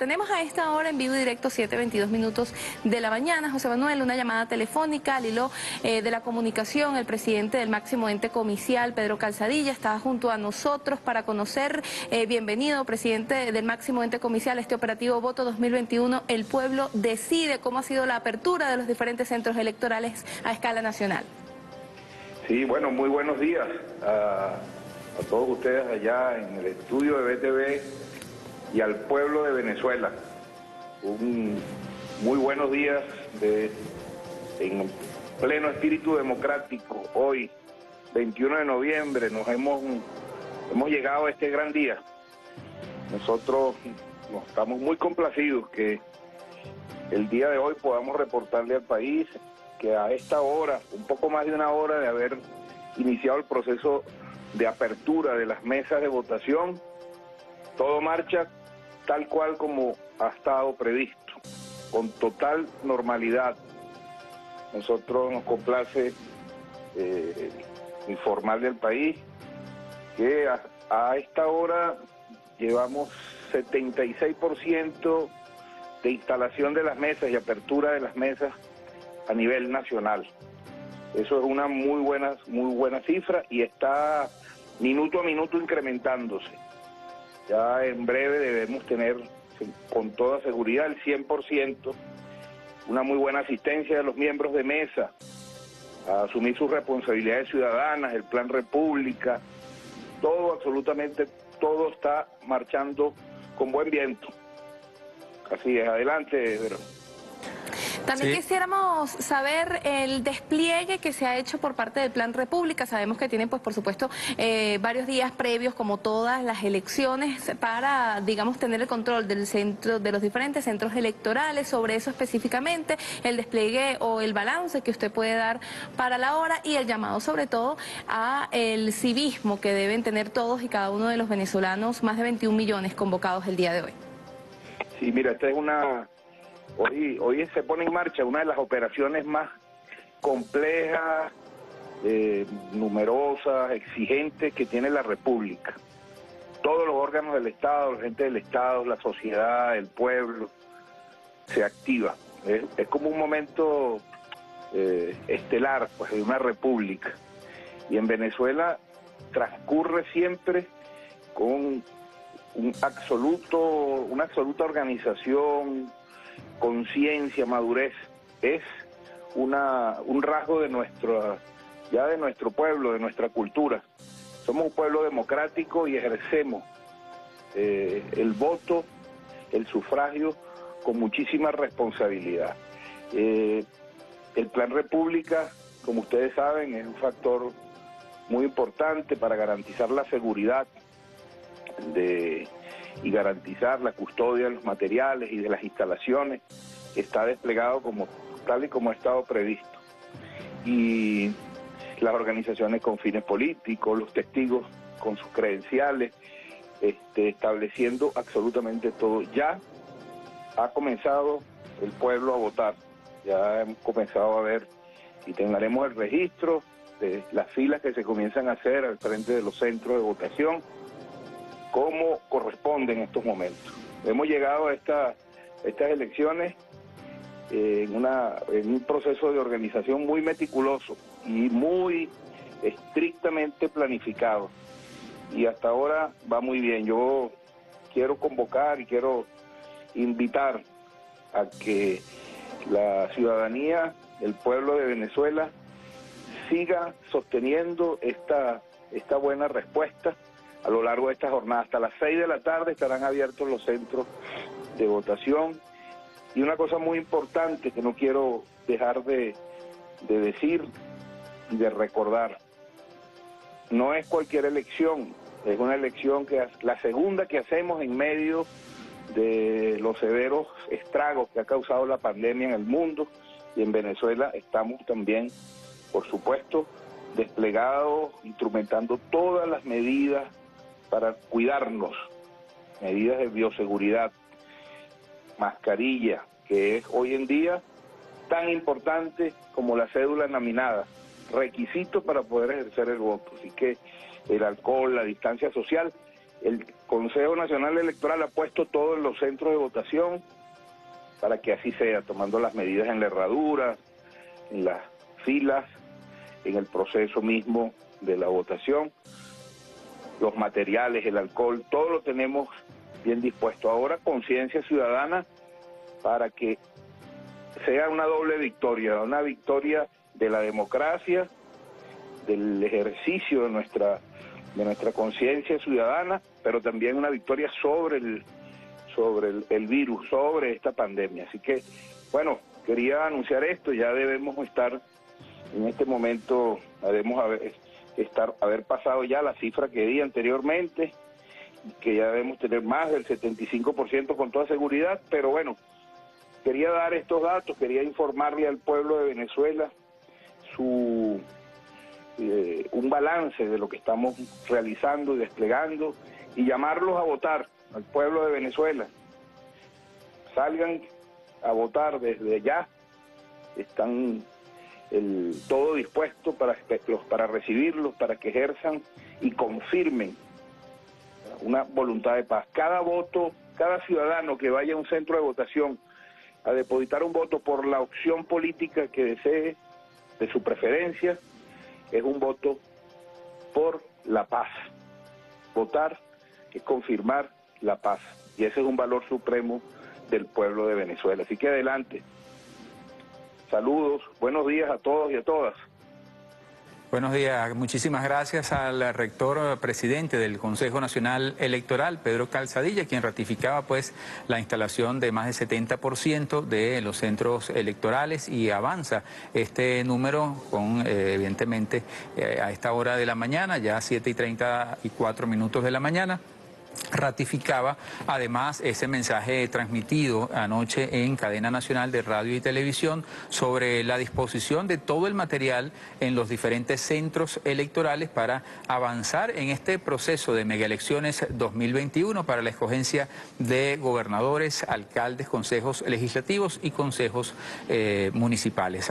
Tenemos a esta hora en vivo y directo 7.22 minutos de la mañana. José Manuel, una llamada telefónica al hilo eh, de la comunicación. El presidente del máximo ente comicial, Pedro Calzadilla, está junto a nosotros para conocer, eh, bienvenido, presidente del máximo ente comicial, este operativo Voto 2021. El pueblo decide cómo ha sido la apertura de los diferentes centros electorales a escala nacional. Sí, bueno, muy buenos días a, a todos ustedes allá en el estudio de BTV y al pueblo de Venezuela. Un muy buenos días de, en pleno espíritu democrático. Hoy, 21 de noviembre, nos hemos, hemos llegado a este gran día. Nosotros nos estamos muy complacidos que el día de hoy podamos reportarle al país que a esta hora, un poco más de una hora de haber iniciado el proceso de apertura de las mesas de votación, todo marcha tal cual como ha estado previsto, con total normalidad. Nosotros nos complace eh, informarle al país que a, esta hora llevamos 76% de instalación de las mesas y apertura de las mesas a nivel nacional. Eso es una muy buena, muy buena cifra y está minuto a minuto incrementándose. Ya en breve debemos tener con toda seguridad el 100%, una muy buena asistencia de los miembros de mesa, a asumir sus responsabilidades ciudadanas, el plan República, todo, absolutamente todo está marchando con buen viento. Así es, adelante, también quisiéramos saber el despliegue que se ha hecho por parte del Plan República. Sabemos que tienen, pues, por supuesto, eh, varios días previos, como todas las elecciones, para, digamos, tener el control del centro, de los diferentes centros electorales. Sobre eso específicamente, el despliegue o el balance que usted puede dar para la hora y el llamado, sobre todo, a el civismo que deben tener todos y cada uno de los venezolanos, más de 21 millones convocados el día de hoy. Sí, mira, esta es una Hoy, se pone en marcha una de las operaciones más complejas, eh, numerosas, exigentes que tiene la República. Todos los órganos del Estado, la gente del Estado, la sociedad, el pueblo, se activa. Es, como un momento eh, estelar pues, de una república. Y en Venezuela transcurre siempre con un absoluto, una absoluta organización, conciencia, madurez, es una, un rasgo de nuestro, ya de nuestro pueblo, de nuestra cultura. Somos un pueblo democrático y ejercemos eh, el voto, el sufragio con muchísima responsabilidad. Eh, el Plan República, como ustedes saben, es un factor muy importante para garantizar la seguridad de, y garantizar la custodia de los materiales y de las instalaciones está desplegado como tal y como ha estado previsto. Y las organizaciones con fines políticos, los testigos con sus credenciales, este, estableciendo absolutamente todo. Ya ha comenzado el pueblo a votar, ya hemos comenzado a ver y tendremos el registro de las filas que se comienzan a hacer al frente de los centros de votación como corresponde en estos momentos. Hemos llegado a estas elecciones eh, en, en un proceso de organización muy meticuloso y muy estrictamente planificado. Y hasta ahora va muy bien. Yo quiero convocar y quiero invitar a que la ciudadanía, el pueblo de Venezuela, siga sosteniendo esta, esta buena respuesta a lo largo de esta jornada. Hasta las 6 de la tarde estarán abiertos los centros de votación. Y una cosa muy importante que no quiero dejar de, decir y de recordar, no es cualquier elección, es una elección que la segunda que hacemos en medio de los severos estragos que ha causado la pandemia en el mundo y en Venezuela estamos también, por supuesto, desplegados, instrumentando todas las medidas para cuidarnos, medidas de bioseguridad, mascarilla, que es hoy en día tan importante como la cédula nominada, requisito para poder ejercer el voto. Así que el alcohol, la distancia social, el Consejo Nacional Electoral ha puesto todo en los centros de votación para que así sea, tomando las medidas en la herradura, en las filas, en el proceso mismo de la votación, los materiales, el alcohol, todo lo tenemos bien dispuesto. Ahora conciencia ciudadana para que sea una doble victoria, una victoria de la democracia, del ejercicio de nuestra de nuestra conciencia ciudadana, pero también una victoria sobre el sobre el, virus, sobre esta pandemia. Así que, bueno, quería anunciar esto, ya debemos estar en este momento, debemos haber, estar, haber pasado ya la cifra que di anteriormente, que ya debemos tener más del 75% con toda seguridad, pero bueno, quería dar estos datos, quería informarle al pueblo de Venezuela su eh, un balance de lo que estamos realizando y desplegando y llamarlos a votar al pueblo de Venezuela. Salgan a votar desde ya, están el, todo dispuesto para, para recibirlos, para que ejerzan y confirmen una voluntad de paz. Cada voto, cada ciudadano que vaya a un centro de votación a depositar un voto por la opción política que desee, de su preferencia, es un voto por la paz. Votar es confirmar la paz. Y ese es un valor supremo del pueblo de Venezuela. Así que adelante. Saludos, buenos días a todos y a todas. Buenos días, muchísimas gracias al rector presidente del Consejo Nacional Electoral, Pedro Calzadilla, quien ratificaba pues la instalación de más del 70% de los centros electorales y avanza este número con eh, evidentemente eh, a esta hora de la mañana, ya 7 y 34 minutos de la mañana ratificaba además ese mensaje transmitido anoche en cadena nacional de radio y televisión sobre la disposición de todo el material en los diferentes centros electorales para avanzar en este proceso de megaelecciones 2021 para la escogencia de gobernadores, alcaldes, consejos legislativos y consejos eh, municipales.